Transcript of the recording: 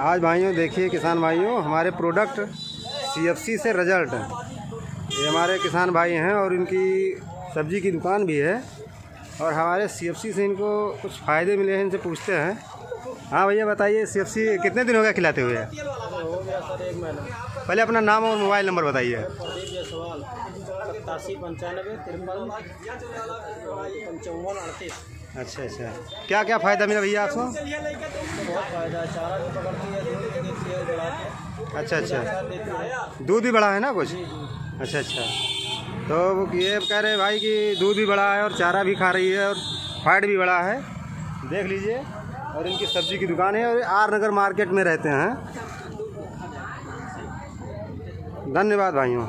आज भाइयों, देखिए किसान भाइयों, हमारे प्रोडक्ट सीएफसी से रिज़ल्ट ये हमारे किसान भाई हैं और इनकी सब्ज़ी की दुकान भी है और हमारे सीएफसी से इनको कुछ फ़ायदे मिले हैं, इनसे पूछते हैं। हाँ भैया, बताइए सीएफसी कितने दिन हो गया खिलाते हुए? पहले अपना नाम और मोबाइल नंबर बताइए। सत्तासी पंचानवे, तिरपन पंचावन अड़तीस। अच्छा अच्छा। क्या क्या फ़ायदा मिला भैया आपको? अच्छा अच्छा। दूध भी बढ़ा है ना कुछ? अच्छा अच्छा। तो ये कह रहे भाई कि दूध भी बड़ा है और चारा भी खा रही है और फैट भी बड़ा है। देख लीजिए। और इनकी सब्ज़ी की दुकान है और आर नगर मार्केट में रहते हैं। धन्यवाद भाइयों।